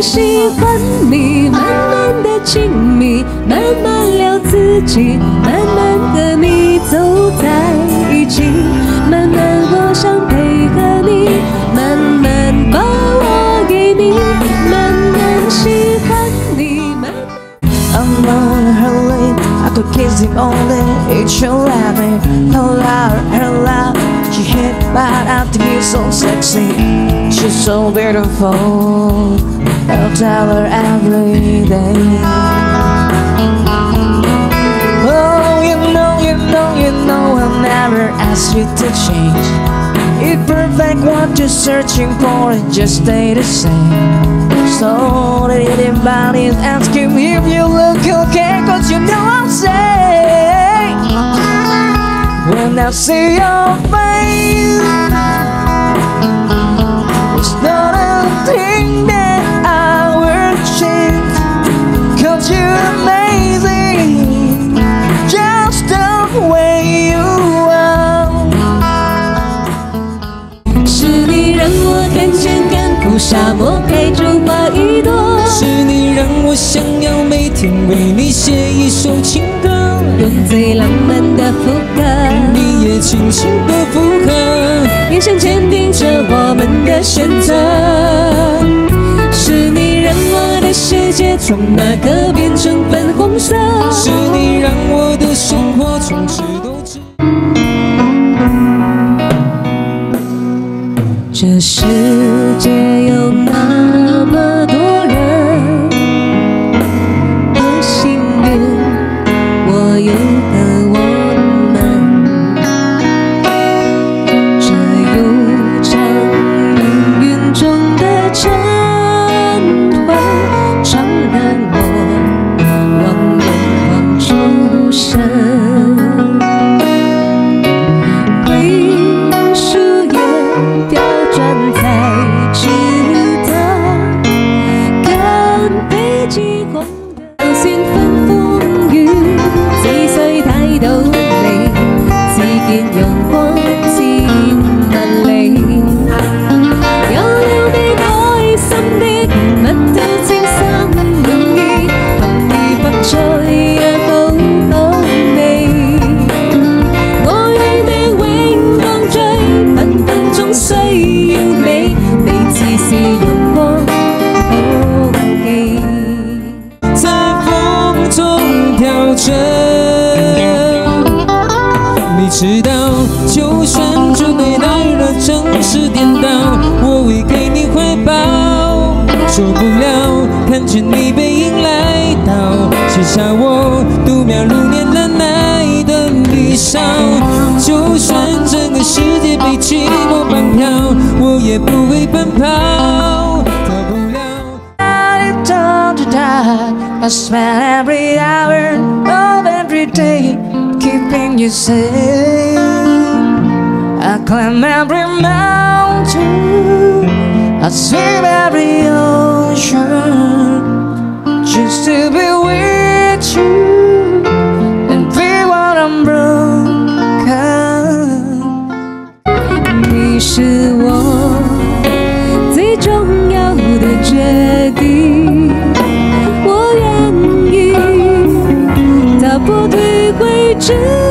喜欢你，慢慢的亲密，慢慢聊自己，慢慢和你走在一起，慢慢我想配合你，慢慢把我给你，慢慢喜欢你，慢慢。I'm on her lane, I could kiss him all day. It's your laughing, her loud, her loud. She hit right out to me so sexy. She's so beautiful. I'll tell her every day. Oh, you know, you know, you know, I'll never ask you to change. It's perfect what you're searching for, it just stay the same. So that anybody's asking if you look okay, cause you know I'll say when I see your face. It's not a thing that I will change, cause you're amazing, just the way you are. 是你让我看见干枯沙漠开出花一朵，是你让我想要 每天为你写一首情歌，用最浪漫的副歌，你也轻轻的附和。眼神坚定着我们的选择。是你让我的世界从那个变成粉红色，是你让我的生活从此都只。这世界有那我有。需要你，你似是阳光空气。在风中飘着。你知道，就算准备来了城市颠倒，我会给你怀抱。受不了看见你背影来到，写下我度秒如年难耐的离殇。I spend every hour of every day keeping you safe. I climb every mountain, I swim every ocean just to be with you. And be what I'm broken. 你是只